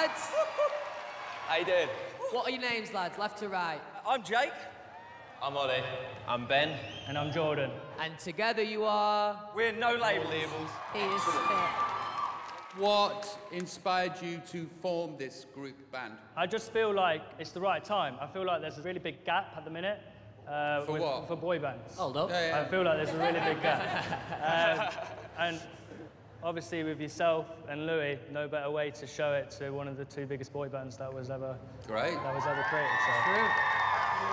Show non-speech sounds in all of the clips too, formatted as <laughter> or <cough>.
lads. How you doing? What are your names, lads? Left to right. I'm Jake. I'm Ollie. I'm Ben. And I'm Jordan. And together you are. We're no labels. He is fit. What inspired you to form this group band? I just feel like it's the right time. I feel like there's a really big gap at the minute. Uh, For with- what? For boy bands. Hold up. Yeah, yeah. I feel like there's a really big gap. <laughs> um, and obviously with yourself and Louis, no better way to show it to one of the two biggest boy bands that was ever Great. that was ever created. So.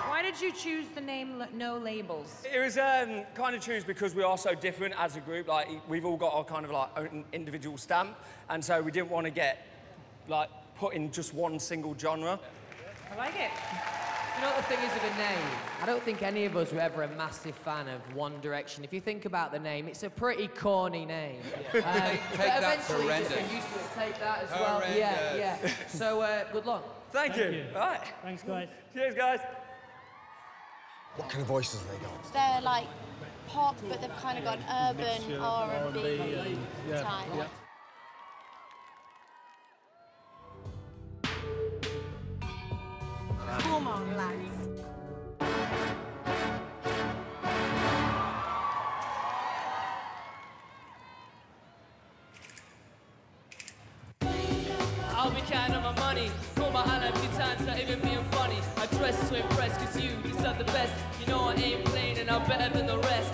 Why did you choose the name No Labels? It was um, kind of choose because we are so different as a group. Like we've all got our kind of like own individual stamp, and so we didn't want to get like put in just one single genre. I like it. You know what the thing is with a name? I don't think any of us were ever a massive fan of One Direction. If you think about the name, it's a pretty corny name. <laughs> Um, Take- but take that, eventually you just horrendous. get used to it. Take that as well. Yeah, yeah. So uh, good luck. Thank, you. you. All right. Thanks, guys. Cheers, guys. What kind of voices have they got? They're like pop, but they've kind of got urban R&B type. Come on, lads. I'll be counting on my money. Call my eye a few times, not even being funny. I dress to impress, cause you deserve the best. You know I ain't playing and I'm better than the rest.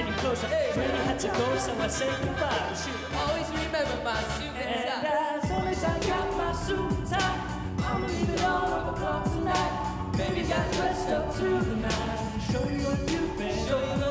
getting closer. Hey, man, I had to go, so I said goodbye. You always remember my suit and tie. And as soon as I got my suit and tie, I'ma leave it all on the clock tonight. Baby got dressed up to the nines. Show you what you've been. Show you